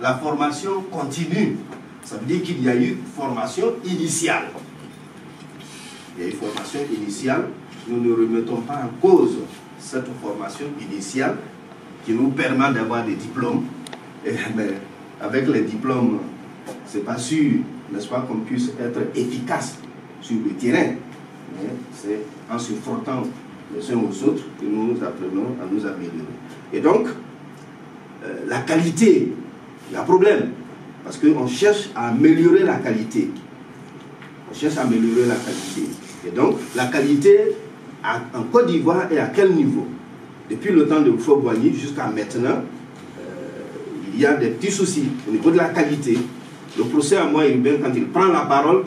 la formation continue. Ça veut dire qu'il y a eu formation initiale. Il y a eu formation initiale. Nous ne remettons pas en cause cette formation initiale qui nous permet d'avoir des diplômes. mais avec les diplômes, ce n'est pas sûr, n'est-ce pas, qu'on puisse être efficace sur le terrain. Mais c'est en se frottant les uns aux autres que nous apprenons à nous améliorer. Et donc, euh, la qualité, il y a problème. Parce qu'on cherche à améliorer la qualité. On cherche à améliorer la qualité. Et donc, la qualité en Côte d'Ivoire est à quel niveau? Depuis le temps de Boigny jusqu'à maintenant, euh, il y a des petits soucis au niveau de la qualité. Le procès à moi, quand il prend la parole,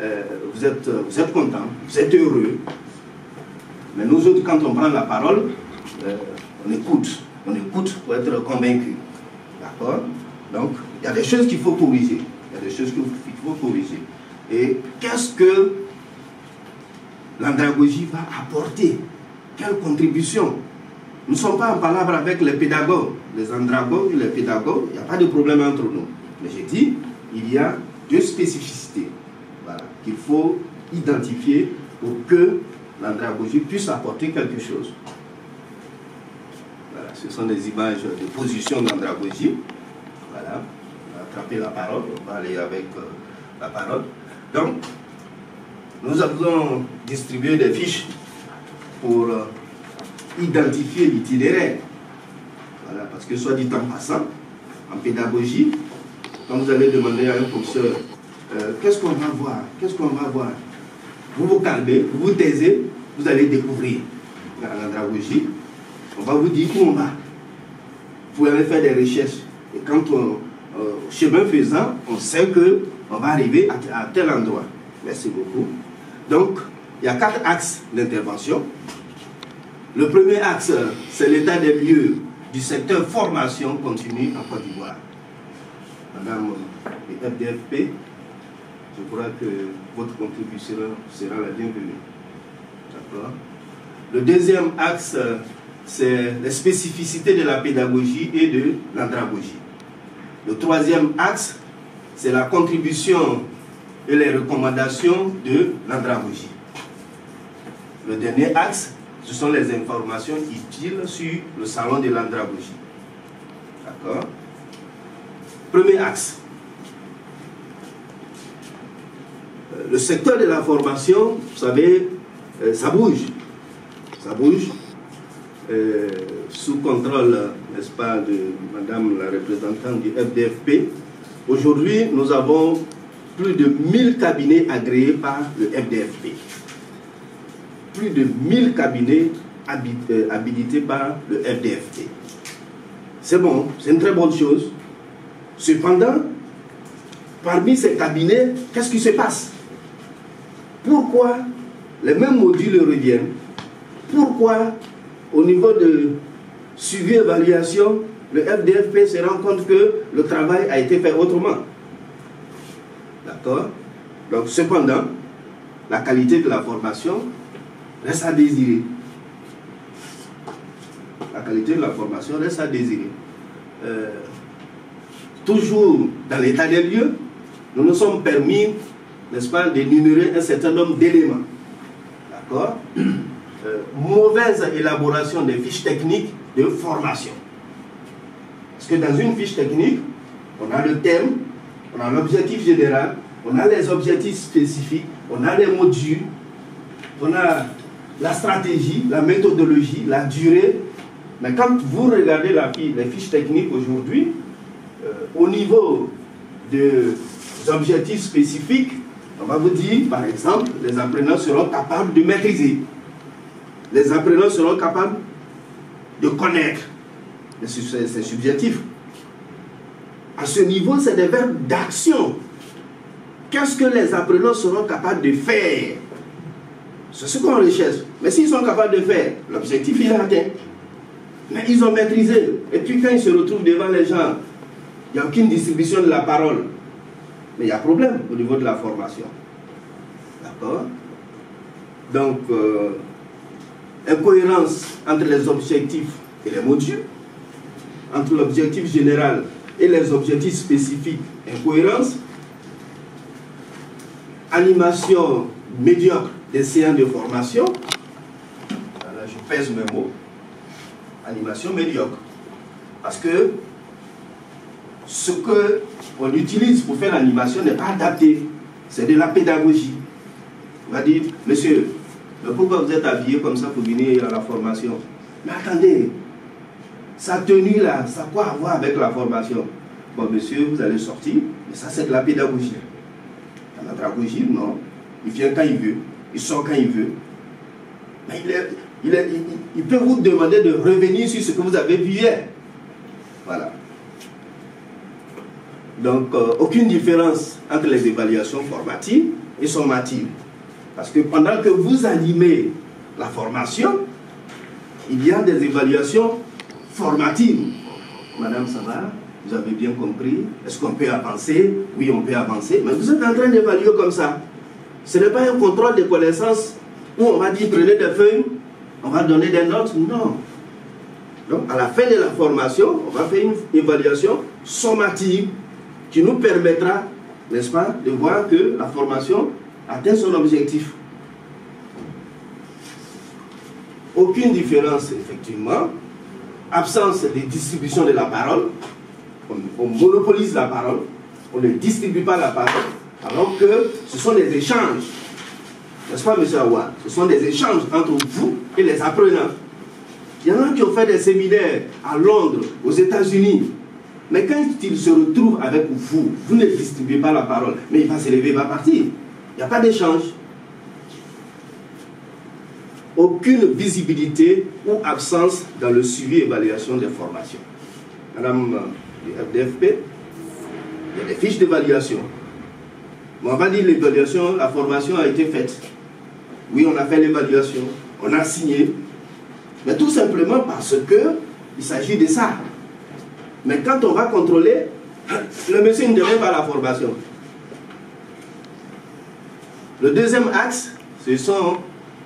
euh, vous, êtes, vous êtes content, vous êtes heureux. Mais nous autres, quand on prend la parole, on écoute. On écoute pour être convaincu. D'accord? Donc, il y a des choses qu'il faut corriger. Il y a des choses qu'il faut corriger. Et qu'est-ce que l'andragogie va apporter? Quelle contribution? Nous ne sommes pas en palabre avec les pédagogues. Les andragogues et les pédagogues, il n'y a pas de problème entre nous. Mais j'ai dit, il y a deux spécificités qu'il faut identifier pour que l'andragogie puisse apporter quelque chose. Voilà, ce sont des images de position d'andragogie. On va attraper la parole, on va aller avec euh, la parole. Donc, nous avons distribué des fiches pour euh, identifier l'itinéraire. Voilà, parce que soit dit en passant, en pédagogie, quand vous allez demander à un professeur euh, qu'est-ce qu'on va voir, qu'est-ce qu'on va voir, vous vous calmez, vous vous taisez, vous allez découvrir en andragogie. On va vous dire où on va. Vous allez faire des recherches. Et quand on, euh, chemin faisant, on sait qu'on va arriver à, tel endroit. Merci beaucoup. Donc, il y a quatre axes d'intervention. Le premier axe, c'est l'état des lieux du secteur formation continue en Côte d'Ivoire. Madame le FDFP, je crois que votre contribution sera la bienvenue. D'accord Le deuxième axe, c'est les spécificités de la pédagogie et de l'andragogie. Le troisième axe, c'est la contribution et les recommandations de l'andragogie. Le dernier axe, ce sont les informations utiles sur le salon de l'andragogie. D'accord? Premier axe. Euh, le secteur de la formation, vous savez, euh, ça bouge. Ça bouge. Euh, sous contrôle, n'est-ce pas, de Madame la représentante du FDFP. Aujourd'hui, nous avons plus de 1000 cabinets agréés par le FDFP. Plus de 1000 cabinets euh, habilités par le FDFP. C'est bon, c'est une très bonne chose. Cependant, parmi ces cabinets, qu'est-ce qui se passe? Pourquoi les mêmes modules reviennent? Pourquoi au niveau de suivi-évaluation, le FDFP se rend compte que le travail a été fait autrement. D'accord? Donc, cependant, la qualité de la formation reste à désirer. La qualité de la formation reste à désirer. Euh, toujours dans l'état des lieux, nous nous sommes permis, n'est-ce pas, d'énumérer un certain nombre d'éléments. D'accord? Euh, mauvaise élaboration des fiches techniques de formation. Parce que dans une fiche technique, on a le thème, on a l'objectif général, on a les objectifs spécifiques, on a les modules, on a la stratégie, la méthodologie, la durée. Mais quand vous regardez la, les fiches techniques aujourd'hui, euh, au niveau des objectifs spécifiques, on va vous dire, par exemple, les apprenants seront capables de maîtriser les apprenants seront capables de connaître. C'est subjectif. À ce niveau, c'est des verbes d'action. Qu'est-ce que les apprenants seront capables de faire? C'est ce qu'on recherche. Mais s'ils sont capables de faire, l'objectif est atteint. Mais ils ont maîtrisé. Et puis quand ils se retrouvent devant les gens, il n'y a aucune distribution de la parole. Mais il y a problème au niveau de la formation. D'accord? Donc, euh, incohérence entre les objectifs et les modules, entre l'objectif général et les objectifs spécifiques, incohérence, animation médiocre des séances de formation, là je pèse mes mots, animation médiocre. Parce que ce qu'on utilise pour faire l'animation n'est pas adapté, c'est de la pédagogie. On va dire, monsieur, pourquoi vous êtes habillé comme ça pour venir à la formation? Mais attendez, sa tenue là, ça a quoi à voir avec la formation? Bon, monsieur, vous allez sortir, mais ça c'est de la pédagogie. La pédagogie, non. Il vient quand il veut, il sort quand il veut. Mais il, il, peut vous demander de revenir sur ce que vous avez vu hier. Voilà. Donc, euh, aucune différence entre les évaluations formatives et sommatives. Parce que pendant que vous animez la formation, il y a des évaluations formatives. Madame Savard, vous avez bien compris? Est-ce qu'on peut avancer? Oui, on peut avancer. Mais vous êtes en train d'évaluer comme ça. Ce n'est pas un contrôle de connaissances où on va dire prenez des feuilles, on va donner des notes. Non. Donc, à la fin de la formation, on va faire une évaluation sommative qui nous permettra, n'est-ce pas, de voir que la formation atteint son objectif. Aucune différence, effectivement. Absence de distribution de la parole. On, monopolise la parole. On ne distribue pas la parole. Alors que ce sont des échanges. N'est-ce pas, M. Awad Ce sont des échanges entre vous et les apprenants. Il y en a qui ont fait des séminaires à Londres, aux États-Unis. Mais quand ils se retrouvent avec vous, vous ne distribuez pas la parole. Mais il va se lever, il va partir. Il n'y a pas d'échange. Aucune visibilité ou absence dans le suivi et évaluation des formations. Madame du FDFP, il y a des fiches d'évaluation. on va dire l'évaluation, la formation a été faite. Oui, on a fait l'évaluation, on a signé. Mais tout simplement parce que il s'agit de ça. Mais quand on va contrôler, le monsieur ne demande pas la formation. Le deuxième axe, ce sont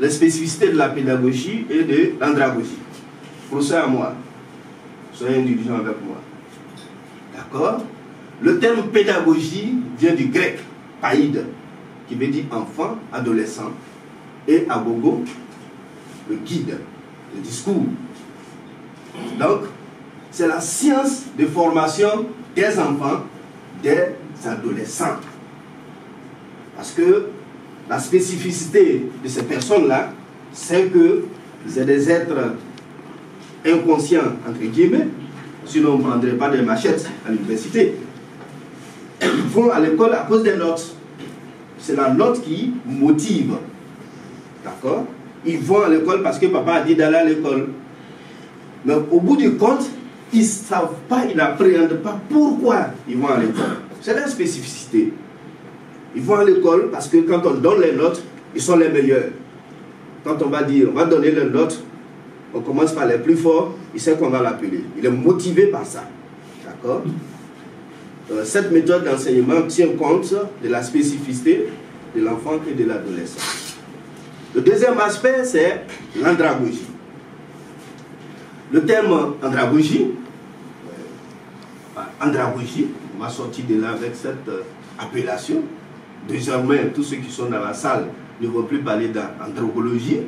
les spécificités de la pédagogie et de l'andragogie. ça à moi. Soyez indulgents avec moi. D'accord? Le terme pédagogie vient du grec, païde, qui veut dire enfant, adolescent, et agogo, le guide, le discours. Donc, c'est la science de formation des enfants, des adolescents. Parce que la spécificité de ces personnes-là, c'est que c'est des êtres inconscients, entre guillemets, sinon on ne prendrait pas des machettes à l'université. Ils vont à l'école à cause des notes. C'est la note qui motive. D'accord? Ils vont à l'école parce que papa a dit d'aller à l'école. Mais au bout du compte, ils ne savent pas, ils n'appréhendent pas pourquoi ils vont à l'école. C'est la spécificité. Ils vont à l'école parce que quand on donne les notes, ils sont les meilleurs. Quand on va dire, on va donner les notes, on commence par les plus forts, il sait qu'on va l'appeler. Il est motivé par ça. D'accord? Euh, Cette méthode d'enseignement tient compte de la spécificité de l'enfant et de l'adolescent. Le deuxième aspect, c'est l'andragogie. Le terme andragogie, euh, andragogie, on va sortir de là avec cette euh, appellation, Désormais, tous ceux qui sont dans la salle ne vont plus parler d'anthropologie,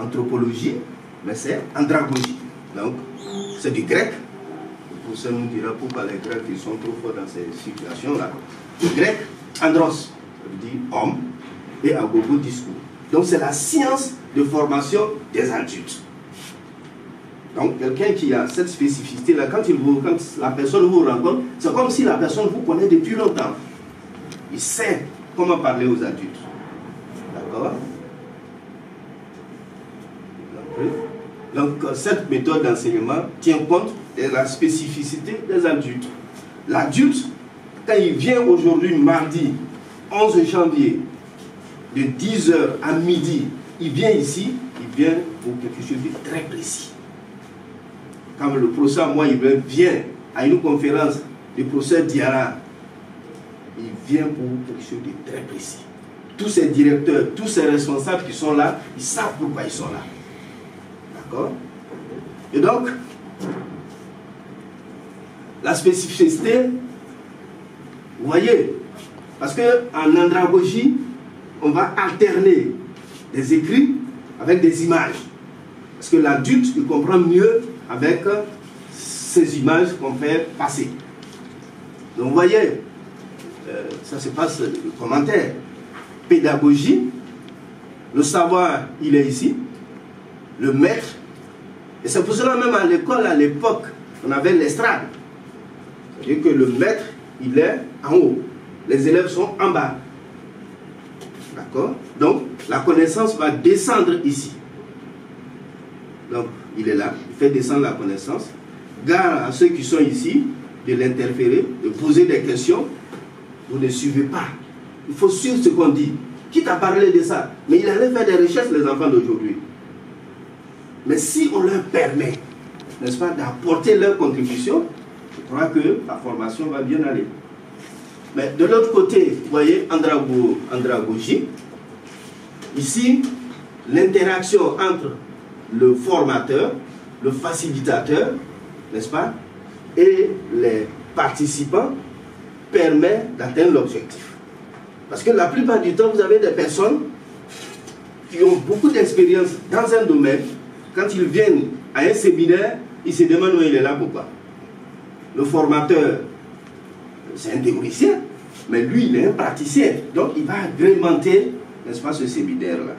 anthropologie, mais c'est andragogie. Donc, c'est du grec. Pour ça, nous dirons pourquoi les Grecs ils sont trop forts dans ces situations-là. Le grec, andros, ça veut dire homme, et agogo, discours. Donc, c'est la science de formation des adultes. Donc, quelqu'un qui a cette spécificité-là, quand, quand la personne vous rencontre, c'est comme si la personne vous connaît depuis longtemps. Il sait comment parler aux adultes. D'accord Donc, cette méthode d'enseignement tient compte de la spécificité des adultes. L'adulte, quand il vient aujourd'hui, mardi 11 janvier, de 10h à midi, il vient ici, il vient pour quelque chose de très précis. Quand le professeur, moi, il vient à une conférence du professeur Diara, il vient pour quelque chose de très précis. Tous ces directeurs, tous ces responsables qui sont là, ils savent pourquoi ils sont là. D'accord? Et donc, la spécificité, vous voyez, parce qu'en andragogie, on va alterner des écrits avec des images. Parce que l'adulte, comprend mieux avec ces images qu'on fait passer. Donc vous voyez, euh, ça se passe le commentaire. Pédagogie, le savoir, il est ici. Le maître. Et c'est pour cela même à l'école, à l'époque, on avait l'estrade. C'est-à-dire que le maître, il est en haut. Les élèves sont en bas. D'accord? Donc, la connaissance va descendre ici. Donc, il est là, il fait descendre la connaissance. Gare à ceux qui sont ici de l'interférer, de poser des questions. Vous ne suivez pas. Il faut suivre ce qu'on dit. Qui t'a parlé de ça? Mais il allait faire des recherches, les enfants d'aujourd'hui. Mais si on leur permet, n'est-ce pas, d'apporter leur contribution, je crois que la formation va bien aller. Mais de l'autre côté, vous voyez, andragogie, ici, l'interaction entre le formateur, le facilitateur, n'est-ce pas, et les participants permet d'atteindre l'objectif. Parce que la plupart du temps, vous avez des personnes qui ont beaucoup d'expérience dans un domaine. Quand ils viennent à un séminaire, ils se demandent où il est là, pourquoi. Le formateur, c'est un théoricien, mais lui, il est un praticien. Donc, il va agrémenter, n'est-ce pas, ce séminaire-là.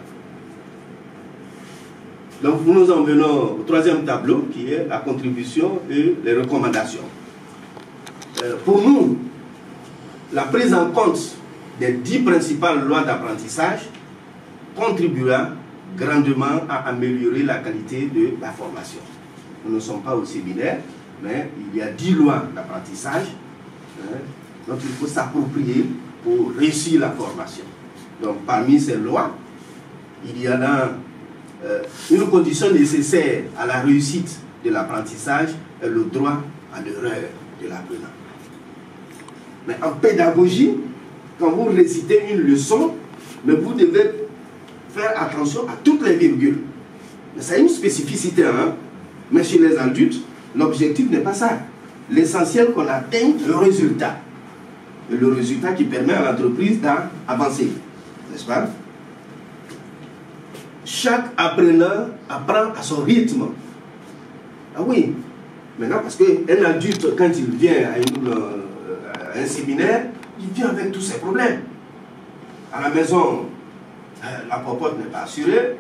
Donc, nous en venons au troisième tableau, qui est la contribution et les recommandations. Euh, pour nous, la prise en compte des dix principales lois d'apprentissage contribuera grandement à améliorer la qualité de la formation. Nous ne sommes pas au séminaire, mais il y a dix lois d'apprentissage hein, dont il faut s'approprier pour réussir la formation. Donc parmi ces lois, il y a euh, une condition nécessaire à la réussite de l'apprentissage le droit à l'erreur de l'apprenant. Mais en pédagogie, quand vous récitez une leçon, mais vous devez faire attention à toutes les virgules. C'est une spécificité, hein? mais chez les adultes, l'objectif n'est pas ça. L'essentiel qu'on atteigne le résultat. Et le résultat qui permet à l'entreprise d'avancer. N'est-ce pas? Chaque appreneur apprend à son rythme. Ah oui. Maintenant, parce qu'un adulte, quand il vient à une, un séminaire, il vient avec tous ses problèmes. À la maison, euh, la popote n'est pas assurée,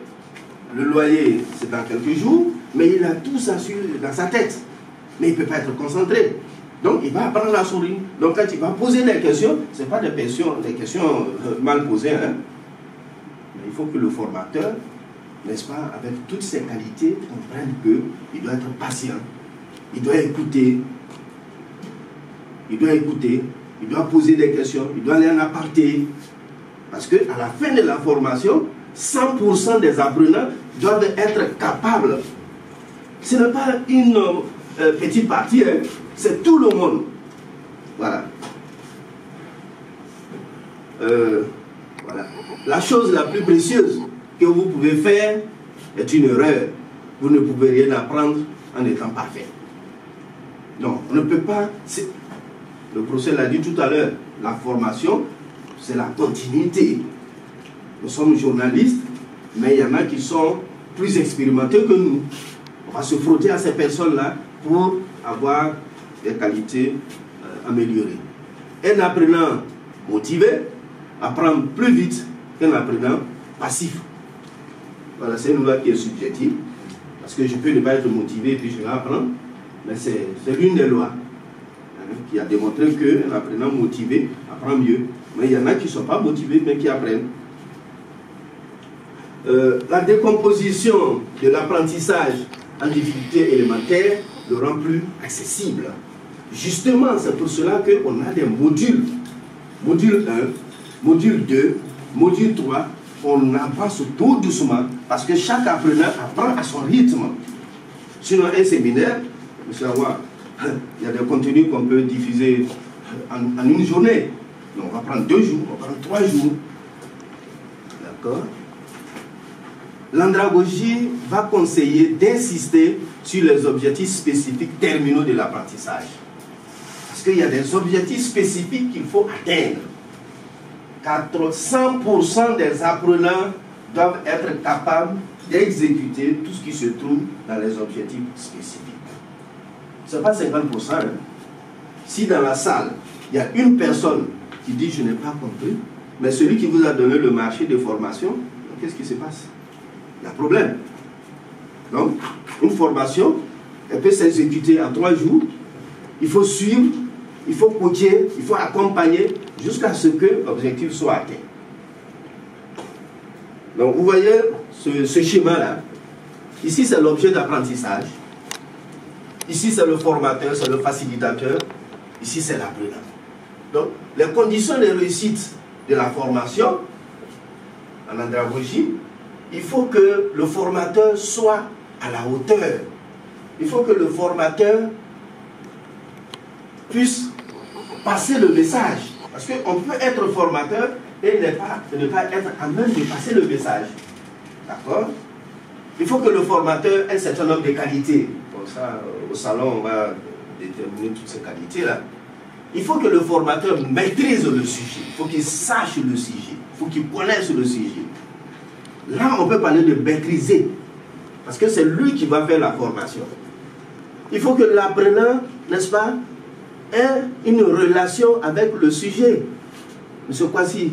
le loyer, c'est dans quelques jours, mais il a tout ça dans sa tête. Mais il ne peut pas être concentré. Donc, il va apprendre la souris. Donc, quand il va poser des questions, ce n'est pas des questions, des questions euh, mal posées. Hein. Mais il faut que le formateur, n'est-ce pas, avec toutes ses qualités, comprenne qu'il doit être patient. Il doit écouter, il doit écouter, il doit poser des questions, il doit aller en aparté. Parce qu'à la fin de la formation, 100% des apprenants doivent être capables. Ce n'est pas une euh, petite partie, hein. c'est tout le monde. Voilà. Euh, voilà. La chose la plus précieuse que vous pouvez faire est une erreur. Vous ne pouvez rien apprendre en étant parfait. Non, on ne peut pas. Le procès l'a dit tout à l'heure, la formation, c'est la continuité. Nous sommes journalistes, mais il y en a qui sont plus expérimentés que nous. On va se frotter à ces personnes-là pour avoir des qualités euh, améliorées. Un apprenant motivé apprend plus vite qu'un apprenant passif. Voilà, c'est une loi qui est subjective, parce que je peux ne pas être motivé et puis je vais apprendre, mais c'est l'une des lois qui a démontré qu'un apprenant motivé apprend mieux. Mais il y en a qui ne sont pas motivés, mais qui apprennent. Euh, la décomposition de l'apprentissage en difficulté élémentaire le rend plus accessible. Justement, c'est pour cela qu'on a des modules. Module 1, module 2, module 3. On avance tout doucement parce que chaque apprenant apprend à son rythme. Sinon, un séminaire, vous savez, il y a des contenus qu'on peut diffuser en, une journée. on va prendre deux jours, on va prendre trois jours. D'accord L'andragogie va conseiller d'insister sur les objectifs spécifiques terminaux de l'apprentissage. qu'il y a des objectifs spécifiques qu'il faut atteindre. 100% des apprenants doivent être capables d'exécuter tout ce qui se trouve dans les objectifs spécifiques. Ce n'est pas 50%. Hein. Si dans la salle, il y a une personne qui dit je n'ai pas compris, mais celui qui vous a donné le marché de formation, qu'est-ce qui se passe? Il y a problème. Donc, une formation, elle peut s'exécuter en trois jours. Il faut suivre, il faut coacher, il faut accompagner jusqu'à ce que l'objectif soit atteint. Donc, vous voyez ce, ce schéma-là. Ici, c'est l'objet d'apprentissage. Ici, c'est le formateur, c'est le facilitateur. Ici, c'est l'apprenant. Donc, les conditions de réussite de la formation en andragogie, il faut que le formateur soit à la hauteur. Il faut que le formateur puisse passer le message. Parce qu'on peut être formateur et ne pas, ne pas être à même de passer le message. D'accord? Il faut que le formateur ait un certain nombre de qualités. Ça, au salon, on va déterminer toutes ces qualités-là. Il faut que le formateur maîtrise le sujet. Il faut qu'il sache le sujet. Il faut qu'il connaisse le sujet. Là, on peut parler de maîtriser. Parce que c'est lui qui va faire la formation. Il faut que l'apprenant, n'est-ce pas, ait une relation avec le sujet. Monsieur Kwasi,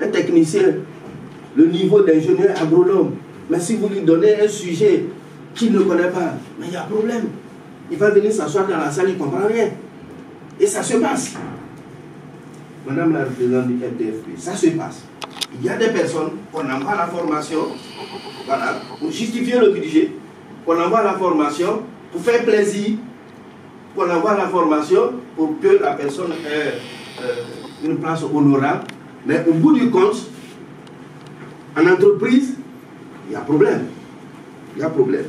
un technicien, le niveau d'ingénieur agronome. Mais si vous lui donnez un sujet qu'il ne connaît pas, mais il y a problème. Il va venir s'asseoir dans la salle, il ne comprend rien. Et ça se passe. Madame la représentante du FDFP, ça se passe. Il y a des personnes qu'on envoie la formation, voilà, pour justifier le budget, qu'on envoie la formation pour faire plaisir, qu'on envoie la formation pour que la personne ait euh, une place honorable. Mais au bout du compte, en entreprise, il y a problème. Il y a problème.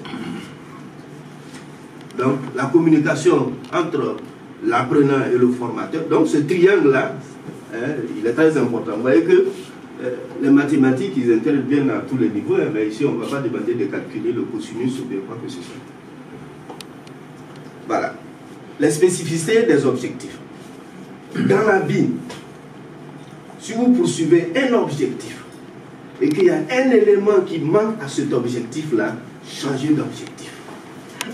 Donc, la communication entre l'apprenant et le formateur. Donc, ce triangle-là, hein, il est très important. Vous voyez que euh, les mathématiques, ils bien à tous les niveaux, hein, mais ici, on ne va pas demander de calculer le cosinus ou quoi que ce soit. Voilà. Les spécificités des objectifs. Dans la vie, si vous poursuivez un objectif et qu'il y a un élément qui manque à cet objectif-là, changez d'objectif.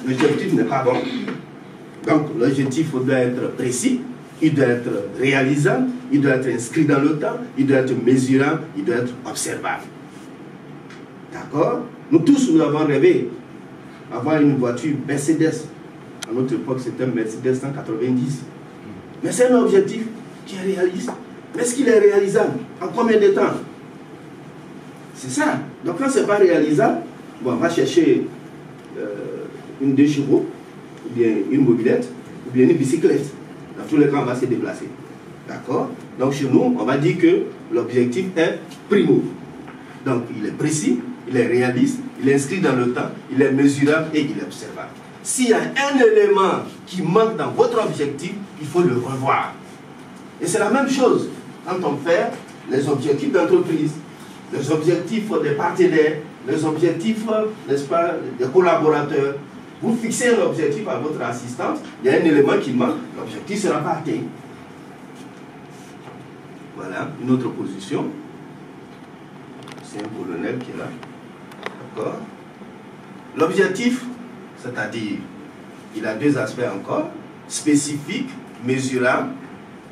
L'objectif n'est pas bon. Donc l'objectif doit être précis, il doit être réalisable, il doit être inscrit dans le temps, il doit être mesurable, il doit être observable. D'accord? Nous tous, nous avons rêvé avoir une voiture Mercedes. À notre époque, c'était un Mercedes 190. Mais c'est un objectif qui est réaliste. Mais est-ce qu'il est réalisable? En combien de temps? C'est ça. Donc quand ce n'est pas réalisable, on va chercher euh, une deux chevaux, ou bien une mobilette, ou bien une bicyclette. Dans tous les cas, on va se déplacer. D'accord? Donc chez nous, on va dire que l'objectif est primo. Donc il est précis, il est réaliste, il est inscrit dans le temps, il est mesurable et il est observable. S'il y a un élément qui manque dans votre objectif, il faut le revoir. Et c'est la même chose quand on fait les objectifs d'entreprise, les objectifs des partenaires, les objectifs, n'est-ce pas, des collaborateurs. Vous fixez un objectif à votre assistante, il y a un élément qui manque, l'objectif sera pas atteint. Voilà, une autre position. C'est un colonel qui est là. D'accord L'objectif, c'est-à-dire, il a deux aspects encore, spécifique, mesurable,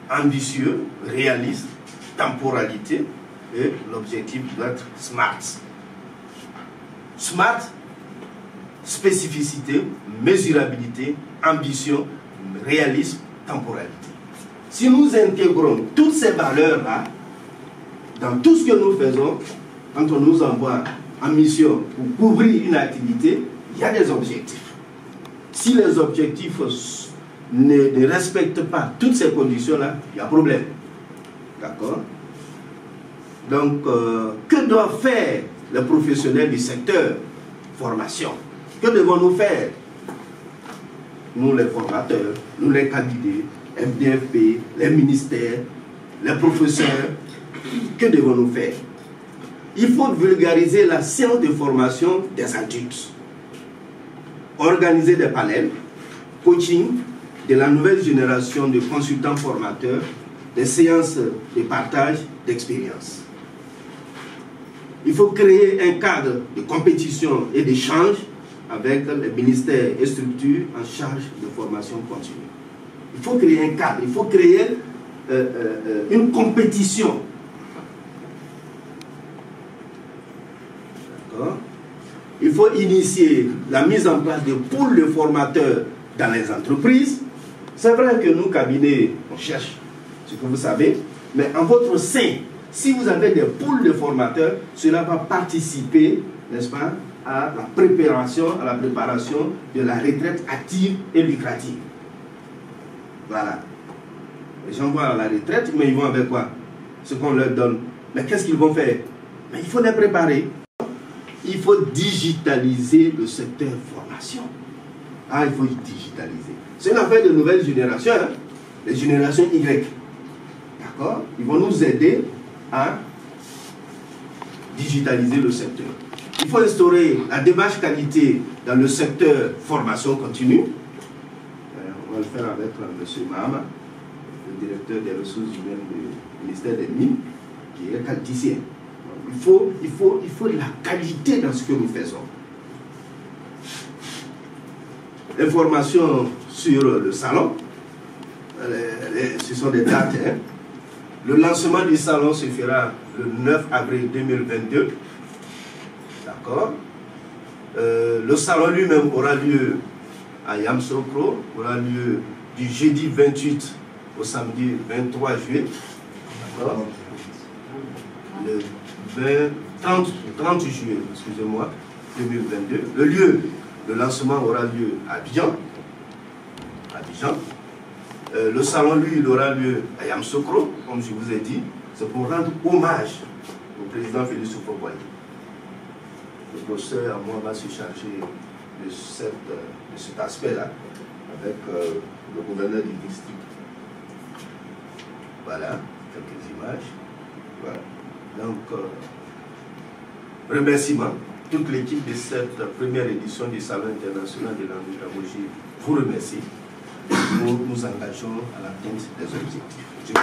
ambitieux, réaliste, temporalité, et l'objectif doit être SMART. SMART, spécificité, mesurabilité, ambition, réalisme, temporalité. Si nous intégrons toutes ces valeurs-là dans tout ce que nous faisons, quand on nous envoie en mission pour couvrir une activité, il y a des objectifs. Si les objectifs ne, respectent pas toutes ces conditions-là, il y a problème. D'accord? Donc, euh, que doivent faire les professionnels du secteur formation Que devons-nous faire? Nous, les formateurs, nous, les cabinets, FDFP, les ministères, les professeurs, que devons-nous faire? Il faut vulgariser la science de formation des adultes. Organiser des panels, coaching, de la nouvelle génération de consultants formateurs, des séances de partage d'expérience. Il faut créer un cadre de compétition et d'échange avec les ministères et structures en charge de formation continue. Il faut créer un cadre, il faut créer euh, euh, une compétition. Il faut initier la mise en place de pools de formateurs dans les entreprises. C'est vrai que nous, cabinets, on cherche ce que vous savez, mais en votre sein, si vous avez des pools de formateurs, cela va participer, n'est-ce pas, à la préparation, à la préparation de la retraite active et lucrative. Voilà. Les gens vont à la retraite, mais ils vont avec quoi? Ce qu'on leur donne. Mais qu'est-ce qu'ils vont faire? Mais il faut les préparer. Il faut digitaliser le secteur formation. Ah, il faut digitaliser. C'est une affaire de nouvelle génération, hein. les générations Y. D'accord? Ils vont nous aider à digitaliser le secteur. Il faut instaurer la démarche qualité dans le secteur formation continue. Euh, on va le faire avec euh, M. Mahama, le directeur des ressources humaines du ministère des Mines, qui est qualiticien. Il faut, il, faut, il faut la qualité dans ce que nous faisons. Information sur le salon. ce sont des dates. Hein. Le lancement du salon se fera le 9 avril 2022. D'accord euh, Le salon lui-même aura lieu à Yamsokro, aura lieu du jeudi 28 au samedi 23 juillet. D'accord Le 30, 30 juillet, excusez-moi, 2022. Le lancement aura lieu à Abidjan. Abidjan. Euh, le salon, lui, il aura lieu à Yamsokro, comme je vous ai dit. C'est pour rendre hommage au président Félix Houphouët Le professeur, moi, va se charger de, cet aspect-là avec euh, le gouverneur du district. Voilà, quelques images. Voilà. Donc, euh, remerciements. Toute l'équipe de cette première édition du Salon international de l'andragogie vous remercie nous nous engageons à l'atteinte des objectifs. Je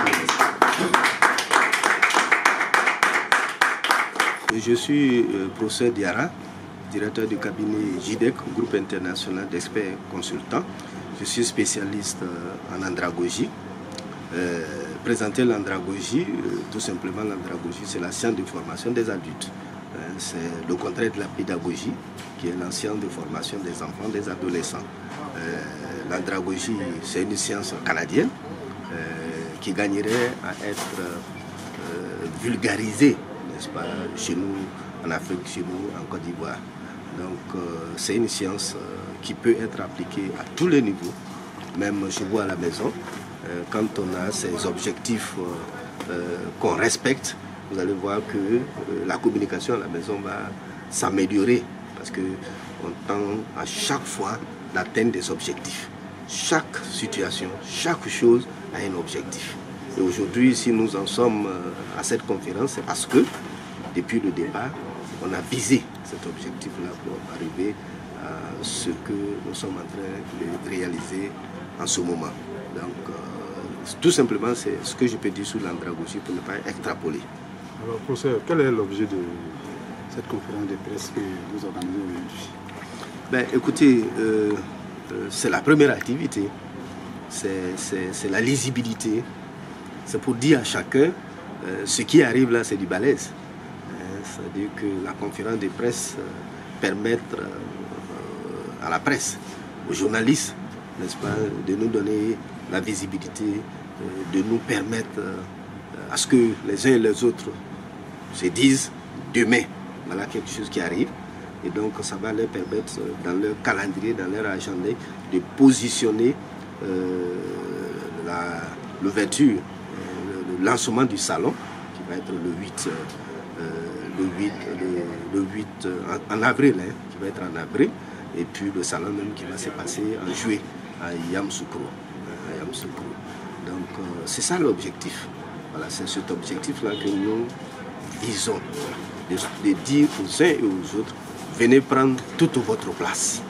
Je suis euh, professeur Diara, directeur du cabinet JIDEC, groupe international d'experts consultants. Je suis spécialiste euh, en andragogie. Euh, présenter l'andragogie, tout simplement l'andragogie, c'est la science de formation des adultes. C'est le contraire de la pédagogie, qui est la science de formation des enfants, des adolescents l'andragogie, c'est une science canadienne euh, qui gagnerait à être euh, vulgarisée, n'est-ce pas, chez nous, en Afrique, chez nous, en Côte d'Ivoire. Donc euh, c'est une science qui peut être appliquée à tous les niveaux, même chez vous à la maison. quand on a ces objectifs qu'on respecte, vous allez voir que la communication à la maison va s'améliorer parce qu'on tend à chaque fois d'atteindre des objectifs chaque situation, chaque chose a un objectif. Et aujourd'hui, si nous en sommes euh, à cette conférence, c'est parce que depuis le départ, on a visé cet objectif-là pour arriver à ce que nous sommes en train de réaliser en ce moment. Donc, euh, tout simplement, c'est ce que je peux dire sur l'andragogie pour ne pas extrapoler. Alors, professeur, quel est l'objet de cette conférence de presse que vous organisez aujourd'hui? Ben, Écoutez, euh, euh, c'est la première activité. C'est la lisibilité. C'est pour dire à chacun, euh, ce qui arrive là, c'est du balèze. Euh, c'est-à-dire que la conférence de presse permet à la presse, aux journalistes, n'est-ce pas, de nous donner la visibilité, de nous permettre à ce que les uns et les autres se disent demain, voilà quelque chose qui arrive. Et donc, ça va leur permettre, euh, dans leur calendrier, dans leur agenda, de positionner euh, l'ouverture, euh, le, lancement du salon, qui va être le 8, le 8, le, 8 en, avril, hein, qui va être en avril, et puis le salon même qui va se passer en juillet à Yamsoukro. Donc, c'est ça l'objectif. Voilà, c'est cet objectif-là que nous visons, de dire aux uns et aux autres venez prendre toute votre place.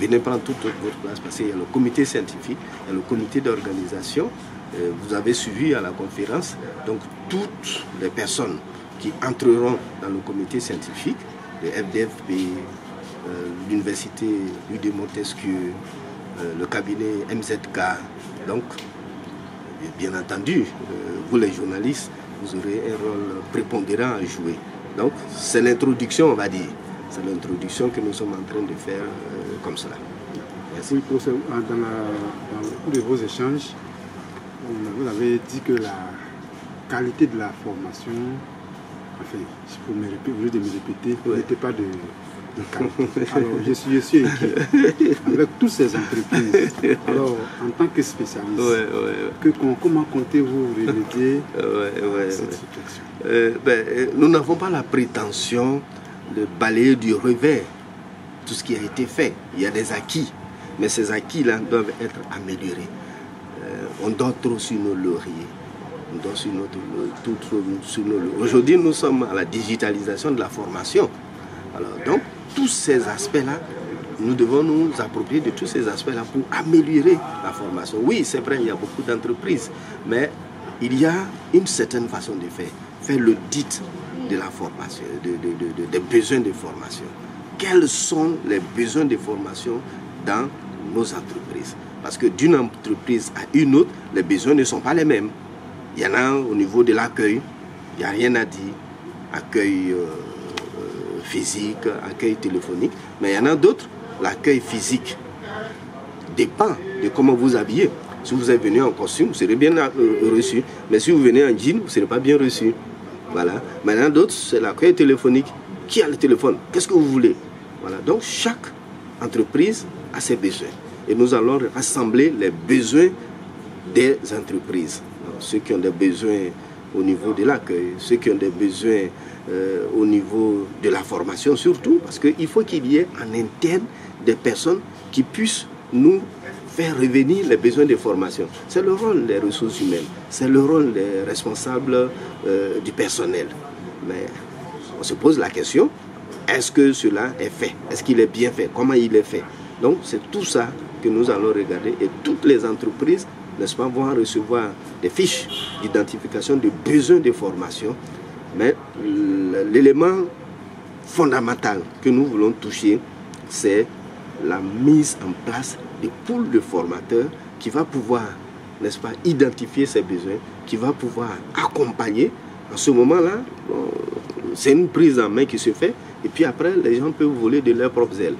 venez prendre toute votre place parce qu'il y a le comité scientifique, il y a le comité d'organisation. Euh, vous avez suivi à la conférence, donc toutes les personnes qui entreront dans le comité scientifique, le FDFP, euh, l'université UD Montesquieu, euh, le cabinet MZK. Donc, bien entendu, vous les journalistes, vous aurez un rôle prépondérant à jouer. Donc, c'est l'introduction, on va dire. C'est l'introduction que nous sommes en train de faire comme cela. Merci. Oui, dans, dans, de vos échanges, vous avez dit que la qualité de la formation, enfin, pour me répéter, au lieu de me répéter, n'était pas de, Alors, je suis, je suis avec toutes ces entreprises. Alors, en tant que spécialiste, Que, comment comptez-vous remédier à cette situation? Euh, ben, euh, Nous n'avons pas la prétention de balayer du revers tout ce qui a été fait. Il y a des acquis, mais ces acquis-là doivent être améliorés. Euh, on dort trop sur nos lauriers. On dort sur, notre, tout, sur nos Aujourd'hui, nous sommes à la digitalisation de la formation. Alors, donc, tous ces aspects-là, nous devons nous approprier de tous ces aspects-là pour améliorer la formation. Oui, c'est vrai, il y a beaucoup d'entreprises, mais il y a une certaine façon de faire. Faire le dit de la formation, des besoins de formation. Quels sont les besoins de formation dans nos entreprises? Parce que d'une entreprise à une autre, les besoins ne sont pas les mêmes. Il y en a au niveau de l'accueil, il n'y a rien à dire. Accueil euh, physique, accueil téléphonique. Mais il y en a d'autres, l'accueil physique dépend de comment vous habillez. Si vous êtes venu en costume, vous serez bien euh, reçu. Mais si vous venez en jean, vous ne serez pas bien reçu. Voilà. Maintenant, d'autres, c'est l'accueil téléphonique. Qui a le téléphone? Qu'est-ce que vous voulez? Voilà. Donc, chaque entreprise a ses besoins et nous allons rassembler les besoins des entreprises. ceux qui ont des besoins au niveau de l'accueil, ceux qui ont des besoins euh, au niveau de la formation surtout, parce qu'il faut qu'il y ait en interne des personnes qui puissent nous faire revenir les besoins de formation. C'est le rôle des ressources humaines, c'est le rôle des responsables euh, du personnel. Mais on se pose la question, est-ce que cela est fait? Est-ce qu'il est bien fait? Comment il est fait? Donc c'est tout ça que nous allons regarder et toutes les entreprises, n'est-ce pas, vont recevoir des fiches d'identification de besoins de formation. Mais l'élément fondamental que nous voulons toucher, c'est la mise en place des poules de formateurs qui va pouvoir, n'est-ce pas, identifier ces besoins, qui va pouvoir accompagner. En ce moment-là, c'est une prise en main qui se fait, et puis après, les gens peuvent voler de leurs propres ailes.